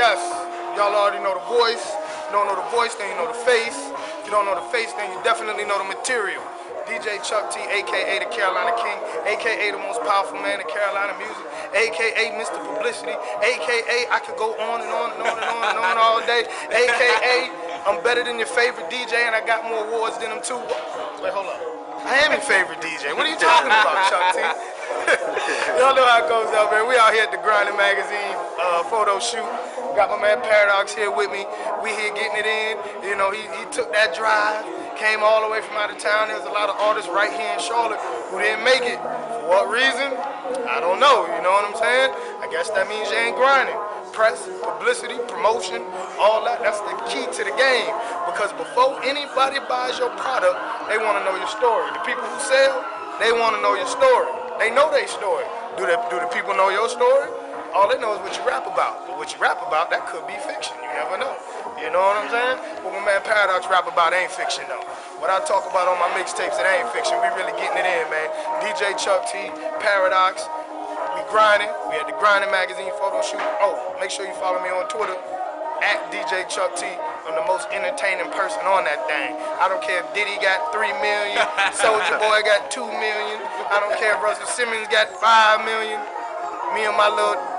Yes, y'all already know the voice. If you don't know the voice, then you know the face. If you don't know the face, then you definitely know the material. DJ Chuck T, aka the Carolina King, aka the most powerful man in Carolina music, aka Mr. Publicity, aka I could go on and on and on and on and on all day, aka I'm better than your favorite DJ and I got more awards than him too. Wait, hold up. I am your favorite DJ. What are you talking about, Chuck T? Y'all know how it goes out, man. We out here at the Grinding Magazine uh, photo shoot. Got my man Paradox here with me. We here getting it in. You know, he, he took that drive, came all the way from out of town. There's a lot of artists right here in Charlotte who didn't make it. For what reason? I don't know. You know what I'm saying? I guess that means you ain't grinding. Press, publicity, promotion, all that. That's the key to the game. Because before anybody buys your product, they want to know your story. The people who sell, they want to know your story. They know their story. Do the, do the people know your story? All they know is what you rap about. But what you rap about, that could be fiction. You never know. You know what I'm saying? What my man Paradox rap about ain't fiction though. What I talk about on my mixtapes, it ain't fiction. We really getting it in, man. DJ Chuck T, Paradox, we grinding. We at the Grinding Magazine photo shoot. Oh, make sure you follow me on Twitter at DJ Chuck T. I'm the most entertaining person on that thing. I don't care if Diddy got three million, Soulja Boy got two million. I don't care if Russell Simmons got five million. Me and my little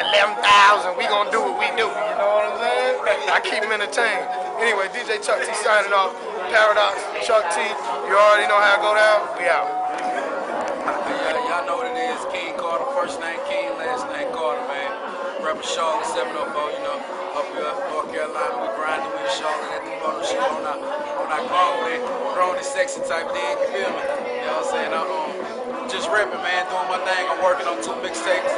eleven thousand, we gonna do what we do. You know what I'm saying? I keep them entertained. Anyway, DJ Chuck T signing off. Paradox, Chuck T. You already know how it go down. We out. Y'all know what it is. King Carter, first name King, last name Carter, man. Reppin' Charlotte 704, you know, up here, North Carolina, we grinding with Charlotte at the photo shoot on our, on our grown, man, grown and sexy type thing, you feel me? You know what I'm saying? I'm um, just ripping, man, doing my thing. I'm working on two mixtapes,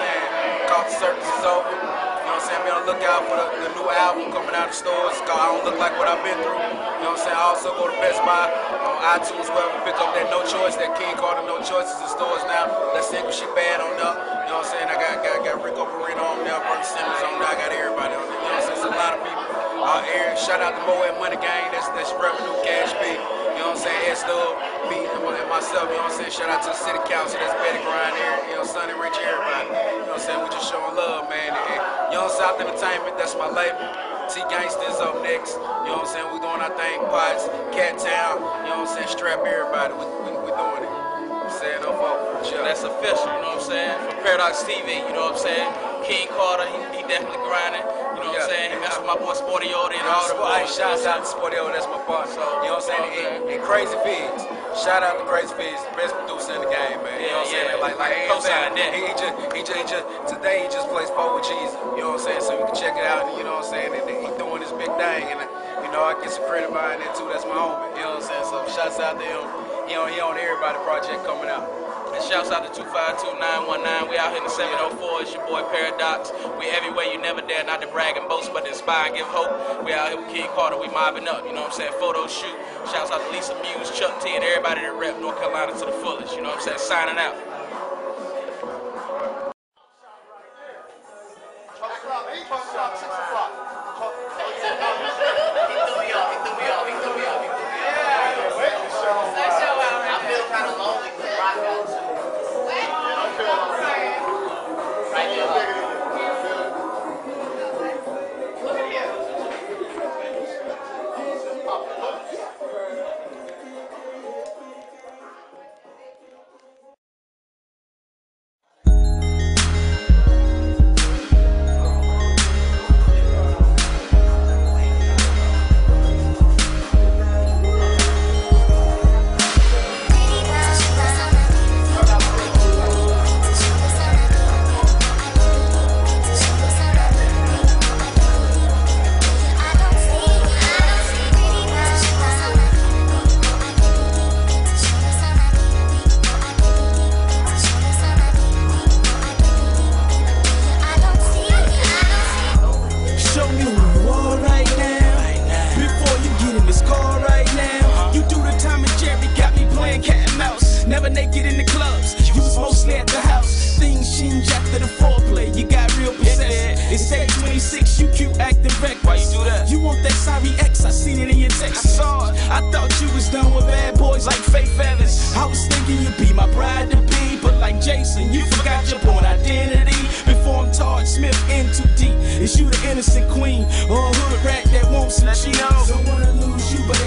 saying? The is over. You know what I'm saying? Be on the lookout for the, the new album coming out of stores. It's called I Don't Look Like What I've Been Through. You know what I'm saying? I also go to Best Buy on iTunes, wherever, pick up that No Choice, that King Carter No Choices in stores now. That single She Bad on there. You know what I'm saying? I got got, got Rico Perino on there, Bernie Simmons on there. I got everybody on there. You know what I'm saying? It's a lot of people out here. Shout out to Moet Money Gang. That's that's Revenue Cash B. You know what I'm saying? S myself. You know what I'm saying? Shout out to the City Council. That's Betty Grind here. You know, Sonny Rich, everybody. You know what I'm saying? We just showing love, man. And Young South Entertainment, that's my label. T Gangsters up next. You know what I'm saying? We doing our thing. Pots, Cat Town. You know what I'm saying? Strap everybody. We, we, we doing it. I'm saying no more. Chill. That's official, you know what I'm saying? From Paradox TV, you know what I'm saying? King Carter, he, he definitely grinding, my boy Sporty Yoda and all the boys. shout out to Sporty O, that's my partner. you know what I'm saying? And, and Crazy Figs. Shout out to Crazy Figs, the best producer in the game, man. you know what I'm saying? Like, like he Co-sign that. He, just, he just, he just, today he just plays four with cheese. You know what I'm saying? So you can check it out. You know what I'm saying? And he doing his big thing, and uh, you know I get some credit behind that too. That's my homie. You know what I'm saying? So shouts out to him. He on, he on everybody project coming out. And shouts out to 252-919. We out here in the 704. It's your boy Paradox. We everywhere you never dare, not to brag and boast, but inspire and give hope. We out here with King Carter. We mobbing up. You know what I'm saying? Photo shoot. Shouts out to Lisa Muse, Chuck T, and everybody that rep North Carolina to the fullest. You know what I'm saying? Signing out. be my bride to be. But like Jason, you forgot your Bourne Identity. Before I'm Todd Smith in too deep, it's you the innocent queen or a hood rat that wants some cheese. Don't wanna lose you, but